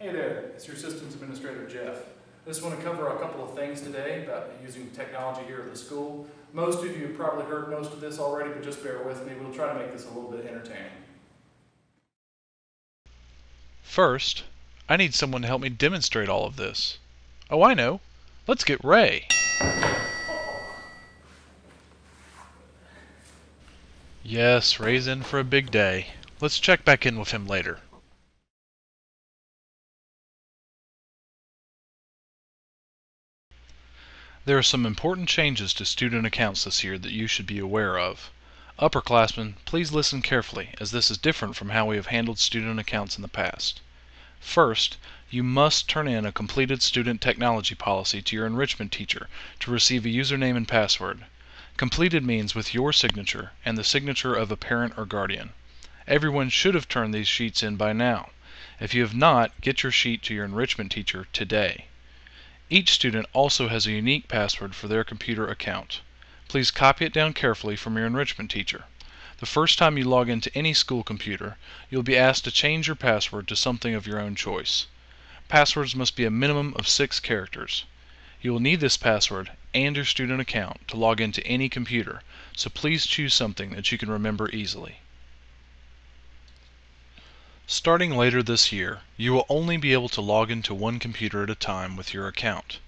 Hey there, it's your Systems Administrator Jeff. I just want to cover a couple of things today about using technology here at the school. Most of you have probably heard most of this already, but just bear with me. We'll try to make this a little bit entertaining. First, I need someone to help me demonstrate all of this. Oh, I know. Let's get Ray. Yes, Ray's in for a big day. Let's check back in with him later. There are some important changes to student accounts this year that you should be aware of. Upperclassmen, please listen carefully, as this is different from how we have handled student accounts in the past. First, you must turn in a completed student technology policy to your enrichment teacher to receive a username and password. Completed means with your signature and the signature of a parent or guardian. Everyone should have turned these sheets in by now. If you have not, get your sheet to your enrichment teacher today. Each student also has a unique password for their computer account. Please copy it down carefully from your enrichment teacher. The first time you log into any school computer, you'll be asked to change your password to something of your own choice. Passwords must be a minimum of six characters. You will need this password and your student account to log into any computer, so please choose something that you can remember easily. Starting later this year, you will only be able to log into one computer at a time with your account.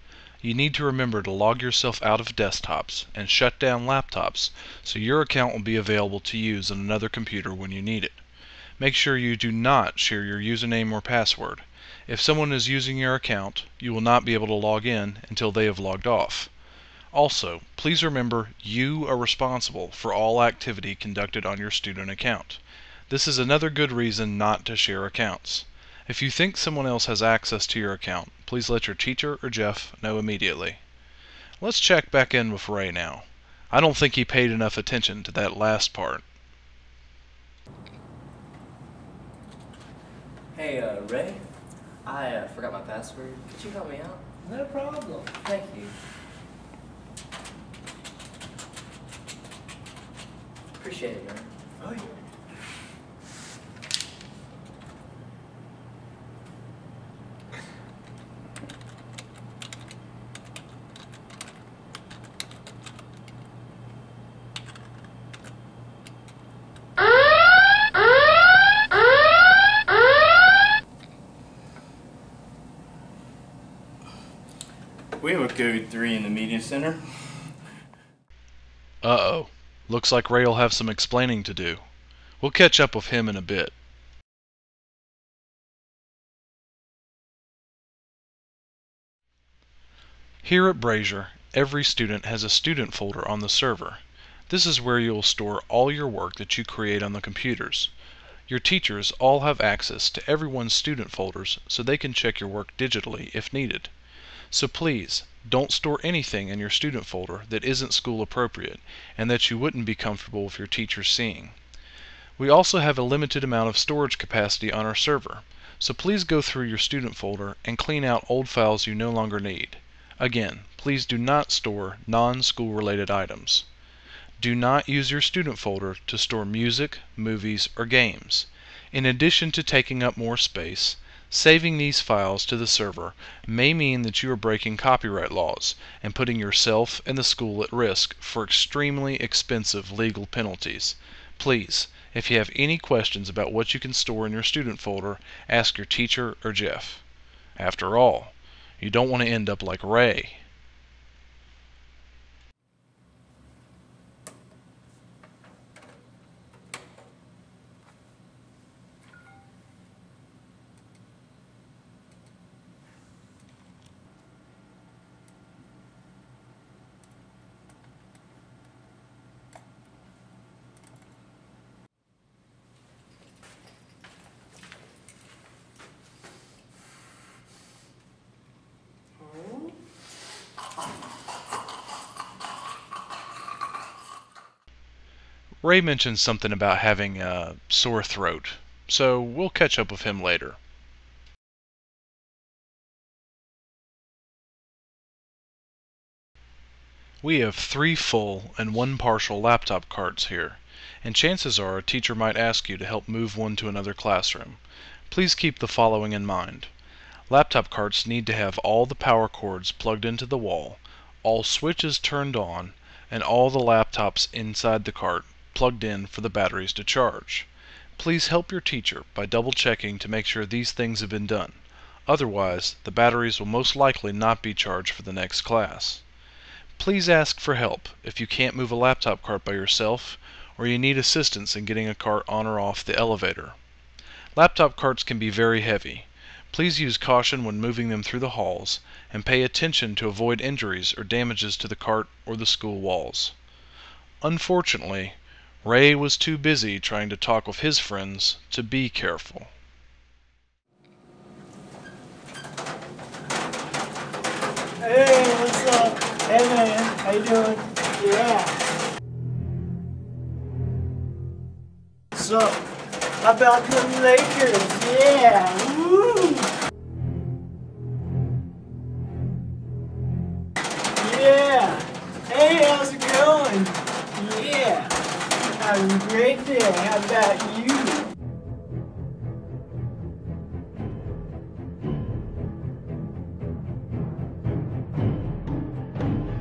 You need to remember to log yourself out of desktops and shut down laptops so your account will be available to use on another computer when you need it. Make sure you do not share your username or password. If someone is using your account, you will not be able to log in until they have logged off. Also, please remember you are responsible for all activity conducted on your student account. This is another good reason not to share accounts. If you think someone else has access to your account, please let your teacher or Jeff know immediately. Let's check back in with Ray now. I don't think he paid enough attention to that last part. Hey, uh, Ray, I uh, forgot my password. Could you help me out? No problem. Thank you. Appreciate it, man. Oh, yeah. We have a code 3 in the media center. Uh-oh. Looks like Ray'll have some explaining to do. We'll catch up with him in a bit. Here at Brazier, every student has a student folder on the server. This is where you will store all your work that you create on the computers. Your teachers all have access to everyone's student folders so they can check your work digitally if needed. So please, don't store anything in your student folder that isn't school appropriate and that you wouldn't be comfortable with your teacher seeing. We also have a limited amount of storage capacity on our server, so please go through your student folder and clean out old files you no longer need. Again, please do not store non-school related items. Do not use your student folder to store music, movies, or games. In addition to taking up more space, saving these files to the server may mean that you are breaking copyright laws and putting yourself and the school at risk for extremely expensive legal penalties. Please, if you have any questions about what you can store in your student folder, ask your teacher or Jeff. After all, you don't want to end up like Ray. Ray mentioned something about having a sore throat, so we'll catch up with him later. We have three full and one partial laptop carts here, and chances are a teacher might ask you to help move one to another classroom. Please keep the following in mind. Laptop carts need to have all the power cords plugged into the wall, all switches turned on, and all the laptops inside the cart plugged in for the batteries to charge. Please help your teacher by double checking to make sure these things have been done. Otherwise, the batteries will most likely not be charged for the next class. Please ask for help if you can't move a laptop cart by yourself or you need assistance in getting a cart on or off the elevator. Laptop carts can be very heavy. Please use caution when moving them through the halls and pay attention to avoid injuries or damages to the cart or the school walls. Unfortunately, Ray was too busy trying to talk with his friends to be careful. Hey, what's up? Hey man, how you doing? Yeah. So, how about the Lakers? Yeah. Woo. Yeah. Hey, how's it going? Having a great day. How about you?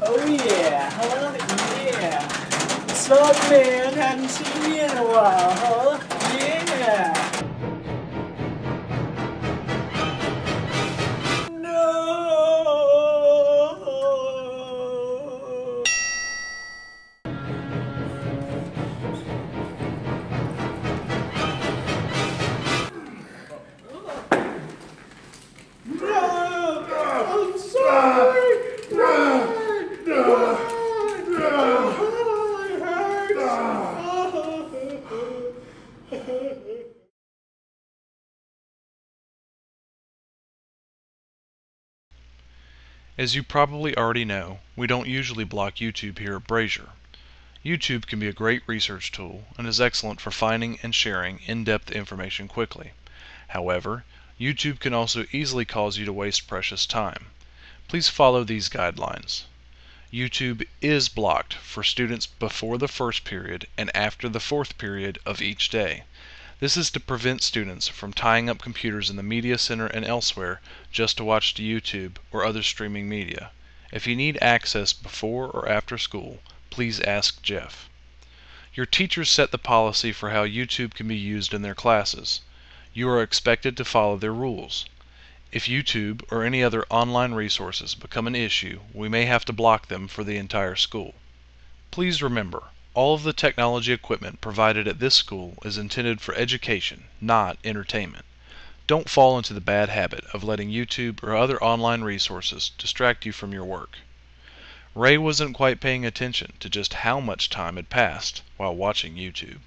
Oh yeah, huh? Yeah. What's up, man? Haven't seen you in a while, huh? As you probably already know, we don't usually block YouTube here at Brazier. YouTube can be a great research tool and is excellent for finding and sharing in-depth information quickly. However, YouTube can also easily cause you to waste precious time. Please follow these guidelines. YouTube is blocked for students before the first period and after the fourth period of each day. This is to prevent students from tying up computers in the media center and elsewhere just to watch YouTube or other streaming media. If you need access before or after school, please ask Jeff. Your teachers set the policy for how YouTube can be used in their classes. You are expected to follow their rules. If YouTube or any other online resources become an issue, we may have to block them for the entire school. Please remember, all of the technology equipment provided at this school is intended for education, not entertainment. Don't fall into the bad habit of letting YouTube or other online resources distract you from your work. Ray wasn't quite paying attention to just how much time had passed while watching YouTube.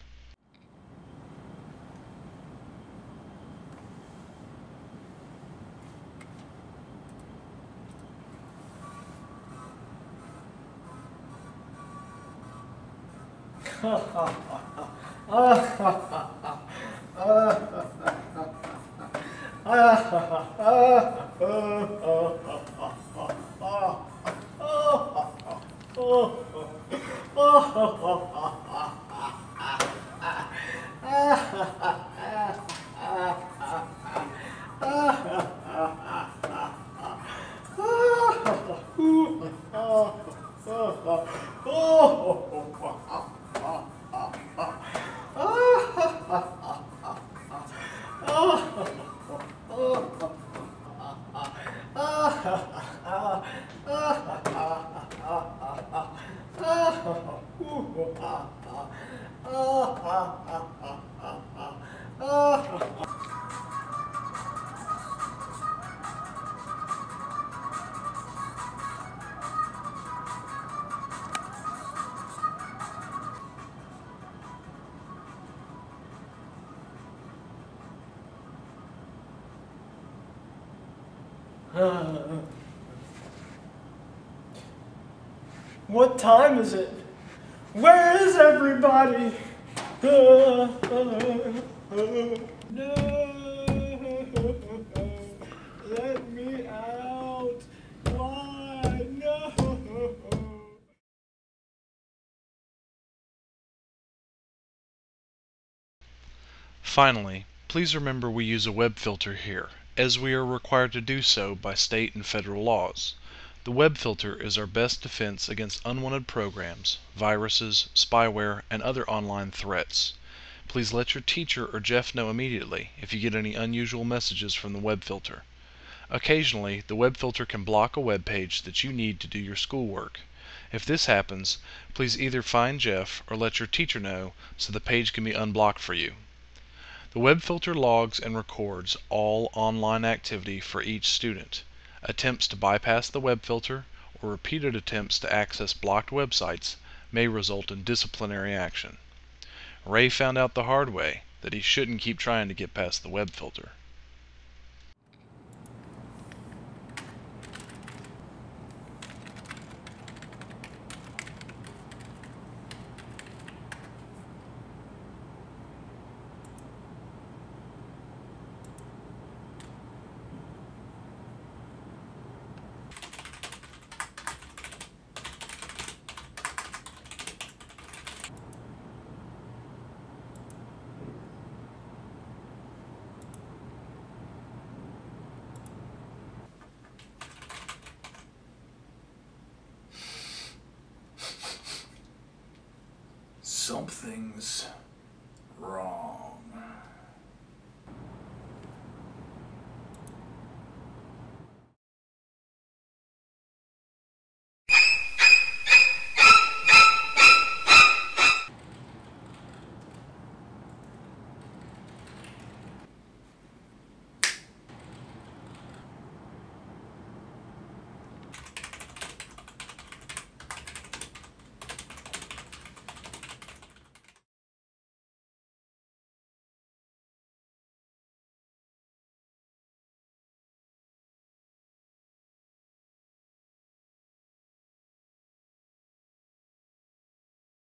Ha ha ha. What time is it? Where is everybody? No. Let me out. Why? No. Finally, please remember we use a web filter here as we are required to do so by state and federal laws. The web filter is our best defense against unwanted programs, viruses, spyware, and other online threats. Please let your teacher or Jeff know immediately if you get any unusual messages from the web filter. Occasionally, the web filter can block a web page that you need to do your schoolwork. If this happens, please either find Jeff or let your teacher know so the page can be unblocked for you. The web filter logs and records all online activity for each student. Attempts to bypass the web filter or repeated attempts to access blocked websites may result in disciplinary action. Ray found out the hard way that he shouldn't keep trying to get past the web filter. something's wrong.